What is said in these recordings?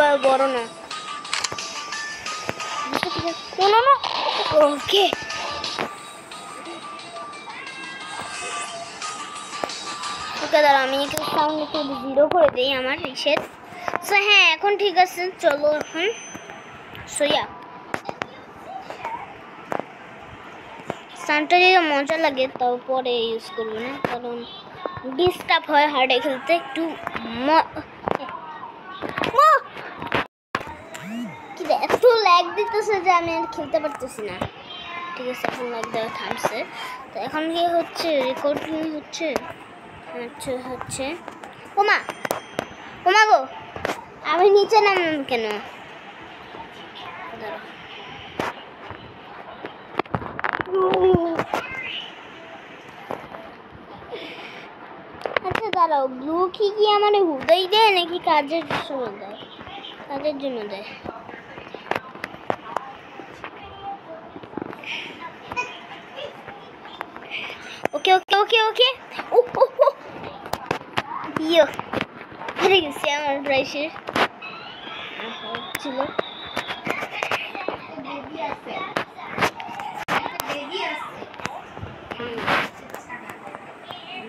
বড় না। ওকে। ওকে আমি একটু সাউন্ড একটু জিরো করে দিই আমার ইসের সো হ্যাঁ এখন ঠিক আছে, চলো এখন সোয়া সাউন্ডটা যদি মজা লাগে, তাও পরে ইউজ করব না, কারণ ডিস্টার্ব হয় হার্ডে খেলতে, একটু ম- ও! কি রে, এত যে আমি আর খেলতে পারতেছি না। ঠিক আছে, এখন ল্যাগ থামছে। তো এখন কি হচ্ছে? রেকর্ডিং হচ্ছে? আচ্ছা হচ্ছে ওমা! ওমা গো! আমি নিচে নামলাম কেন। আচ্ছা দাঁড়াও। ব্লু কি কি আমার হুদাই দেয় নাকি কাজের জন্য দেয়? কাজের জন্য দেয়। ওকে ওকে ওকে ওকে ও ও ও ইয়ো হেরে গেছি আমার প্রায় শেষ ছিল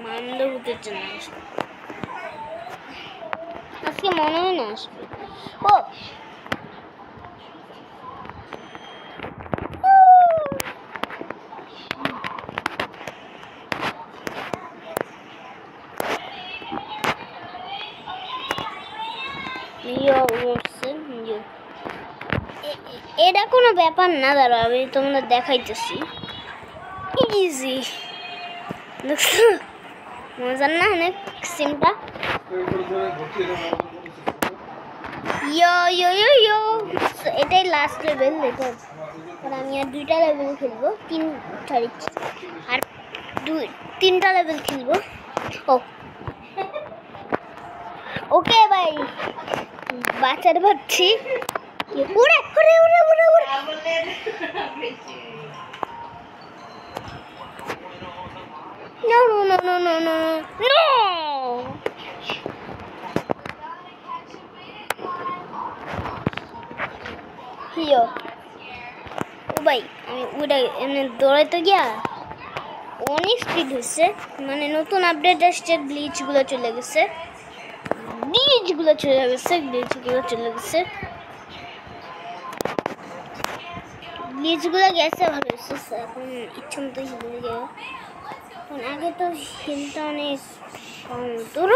মান্দ হতে জন্য আসবে আজকে মনে হয় না আসবে ও ইয়ো উঠছে ইয়ো এ- এ- এটা কোনো ব্যাপার না দাঁড়া আমি তোমাদের দেখাইতেছি। ইজি মজার না অনেক সিমটা ইয়ো ইয়ো ইয়ো এটাই লাস্ট লেভেল আর আমি আর দুইটা লেভেল খেলব, তিন সরি আর দুই, তিনটা লেভেল খেলব। ও। ওকে ভাই বাচ্চার ভাবছি উড়ে উড়ে উড়ে উড়ে উড়ে No, no, no, no, no, no. হিও ও ভাই আমি উড়ে এমনি দৌড়াইতে গিয়া অনেক স্পিড হচ্ছে মানে নতুন আপডেট আসছে গ্লিচগুলো চলে গেছে। গ্লিচগুলো চলে গেছে গ্লিচগুলো চলে গেছে। গ্লিচগুলো গেছে ভালো হচ্ছে এখন ইচ্ছা মতো হিলে গেল কারণ আগে তো হিলটা অনেক দূর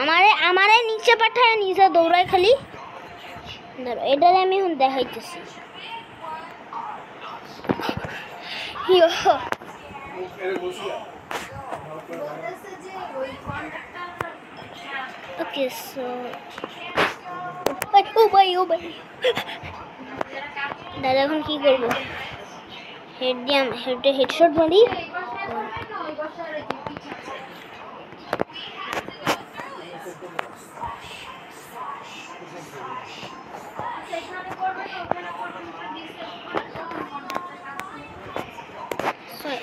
আমারে আমারে নিচে পাঠায় নিচে দৌড়ায় খালি ধরো এটারে আমি এখন দেখাইতেছি ওকে সো দাদা, এখন কি করব? হেড দিয়ে হেডে হেডশট মারি।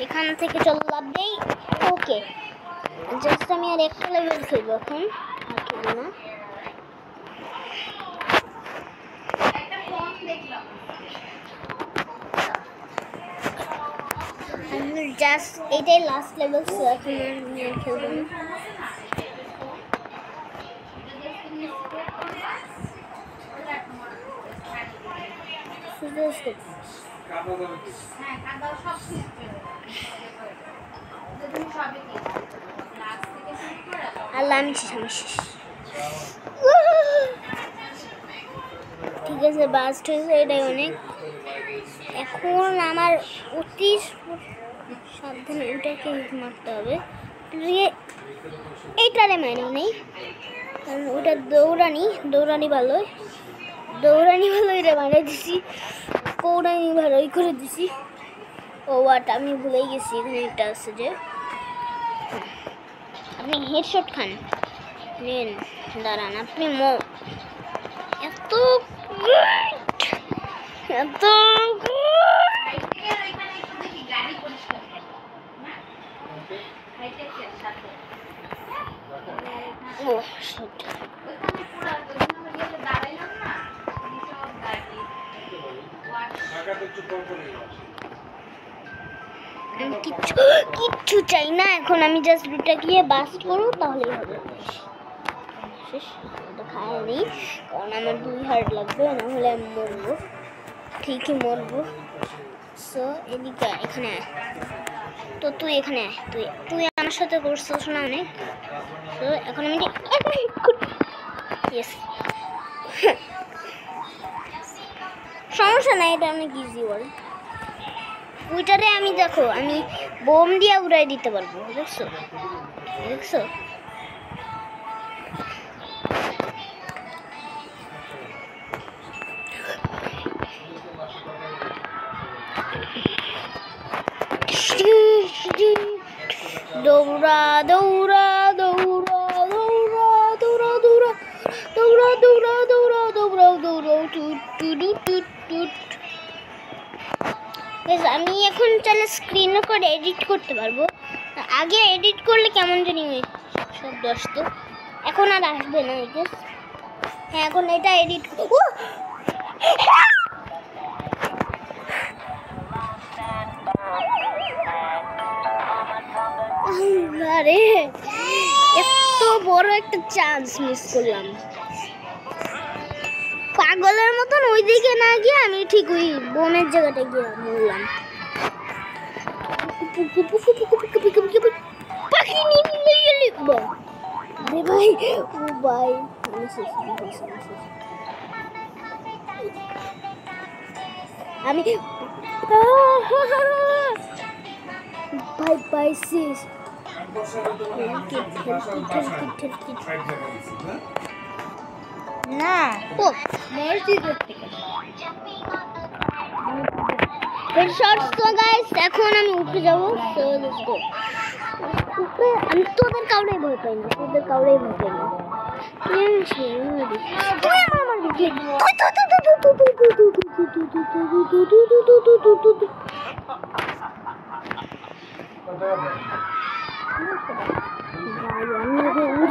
এখান থেকে চলো, লাভ দেই ওকে জাস্ট আমি আর একটা লেভেল খেলব এখন। আর খেলব না আমি জাস্ট এটাই লাস্ট লেভেল সো এখন আর খেলব। আল্লাহ, আমি ঠিক আছে বাস্ট হয়েছে এটাই অনেক। এখন আমার অতি সাবধানে এটাকে মারতে হবে। এইটারে মাইনে নেই। কারণ ওটা দৌড়ানি দৌড়ানি ভালোই। দৌড়ানি ভালোই রে, মাইনে দিছি। কৌড়ানি ভালোই করে দিছি। ও ওয়াট আমি ভুলেই গেছি, এখানে একটা আছে যে। আপনি হেডশট খান। নেন, দাঁড়ান, আপনি মো এত এত good! ও shit. আমি কিচ্ছু কিচ্ছু চাই না এখন আমি জাস্ট দুটা গিয়ে বাস্ট করব তাহলেই হবে। শেষ নেই কারণ আমার দুই হার্ট লাগবে না হলে আমি মরবো। ঠিকই মরবো। সো এদিকে এখানে। তো তুই এখানে তুই তুই আমার সাথে করছিস না অনেক তো এখন আমি সমস্যা নাই, এটা অনেক ইজি বল। ওইটারে আমি দেখো, আমি বোম দিয়ে উড়াই দিতে পারব দেখছ দেখছ দৌড়া দৌড়া দৌড়া দৌড়া দৌড়া দৌড়া দৌড়া দৌড়া দৌড়া দৌড়াও দৌড়াও টুট টুটু টুট আমি এখন চাইলে স্ক্রিন করে এডিট করতে পারব আগে এডিট করলে কেমন জানি ওই শব্দ আসতো এখন আর আসবে না হ্যাঁ এখন এটা এডিট ও আরে, এত বড় একটা চান্স মিস করলাম। পাগলের মতন ওই দিকে না গিয়ে আমি ঠিক ওই বোনের জায়গাটা গিয়ে মরলাম। ভাই, ও ভাই, আমি ভাই ভাই না ও এখন আমি উপরে যাব উপরে আমি তোদের কাউরেই ভয় পাই না তোদের কাউরেই ভয় পাই না আমার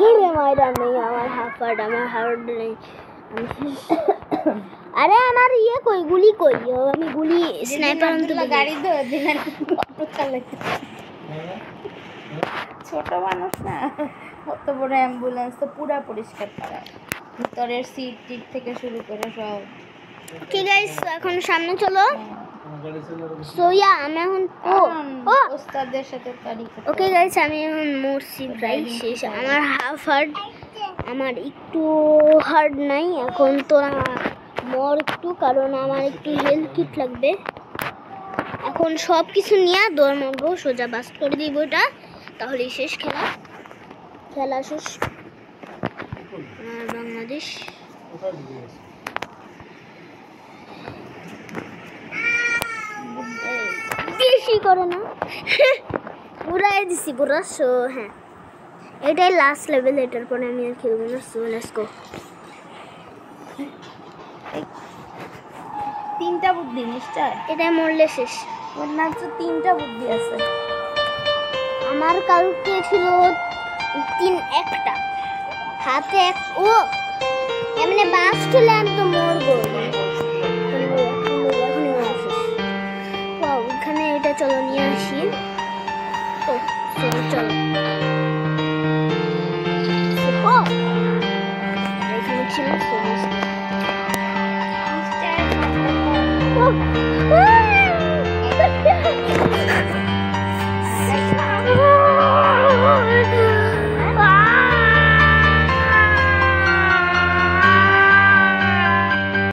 নেই আমার আমার নেই আরে আমার ইয়ে কই গুলি কই? আমি গুলি স্নাইপার অন্ত গাড়ি দো দিনার ছোট মানুষ না কত বড় অ্যাম্বুলেন্স তো পুরা পরিষ্কার করা। ভিতরের সিট টিট থেকে শুরু করে সব। ঠিক আছে এখন সামনে চলো। হ্যাঁ। সোয়া আমি এখন ও ওস্তাদের সাথে ওকে গাইস আমি এখন মরছি প্রায় শেষ। আমার হাফ হার্ট আমার একটু হার্ট নাই এখন তোরা মর একটু কারণ আমার একটু হেলথ কিট লাগবে। এখন সব কিছু নিয়ে দৌড় মারবো সোজা বাস করে দিব এটা তাহলেই শেষ খেলা। খেলা শেষ। আর বাংলাদেশ। বেশি করে না। উড়াই দিছি পুরো সো হ্যাঁ। এটাই লাস্ট লেভেল এটার পরে আমি আর খেলব না সো লেটস গো তিনটা বুদ্ধি মিস্টার এটাই মরলে শেষ। ওর নাম তো তিনটা বুদ্ধি আছে। আমার কালকে ছিল তিন একটা। হাতে এক ও! এমনি বাস খেলে আমি তো মরবো। 在这里你也哦走了走了